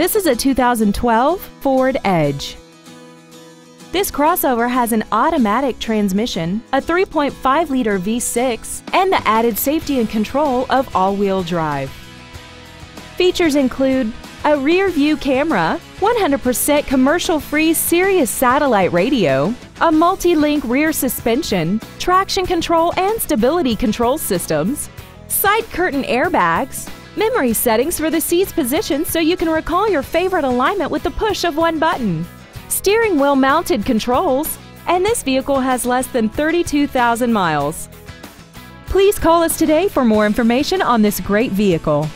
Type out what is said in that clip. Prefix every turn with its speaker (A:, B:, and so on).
A: This is a 2012 Ford Edge. This crossover has an automatic transmission, a 3.5-liter V6, and the added safety and control of all-wheel drive. Features include a rear view camera, 100% commercial-free Sirius satellite radio, a multi-link rear suspension, traction control and stability control systems, side curtain airbags, memory settings for the seat's position so you can recall your favorite alignment with the push of one button, steering wheel mounted controls, and this vehicle has less than 32,000 miles. Please call us today for more information on this great vehicle.